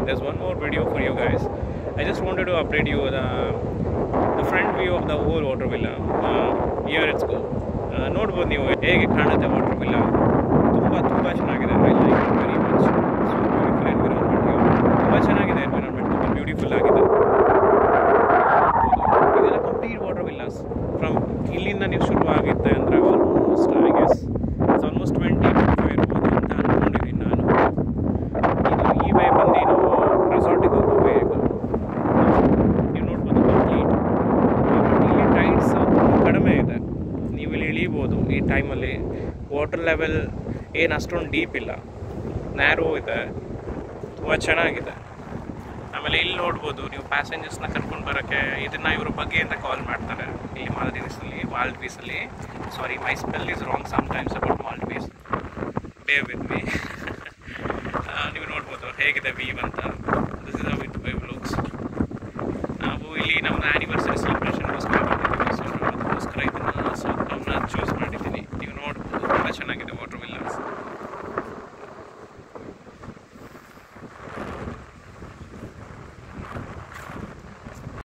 more video for you guys. I just wanted to update you the, the front view of the whole water villa. Uh, here it's go. Uh, ನೋಡ್ಬೋದು ನೀವು ಹೇಗೆ ಕಾಣುತ್ತೆ water ಇಳಿಬೋದು ಈ ಟೈಮಲ್ಲಿ water level ಏನು ಅಷ್ಟೊಂದು deep ಇಲ್ಲ. Narrow ಇದೆ. ತುಂಬ ಚೆನ್ನಾಗಿದೆ. ಆಮೇಲೆ ಇಲ್ಲಿ ನೋಡ್ಬೋದು, ನೀವು ಪ್ಯಾಸೆಂಜರ್ಸ್ನ ಕರ್ಕೊಂಡು ಬರೋಕ್ಕೆ ಇದನ್ನು ಇವರು ಬಗ್ಗೆ ಅಂತ ಕಾಲ್ ಮಾಡ್ತಾರೆ. ಇಲ್ಲಿ ಮಾಲ್ದೀವ್ಸಲ್ಲಿ ಬೀಸಲ್ಲಿ sorry my spell is wrong sometimes about Maldives be with me ನೀವು ನೋಡ್ಬೋದು, ಹೇಗಿದೆ ವೀವ್ ಅಂತ. This is with the watermelons.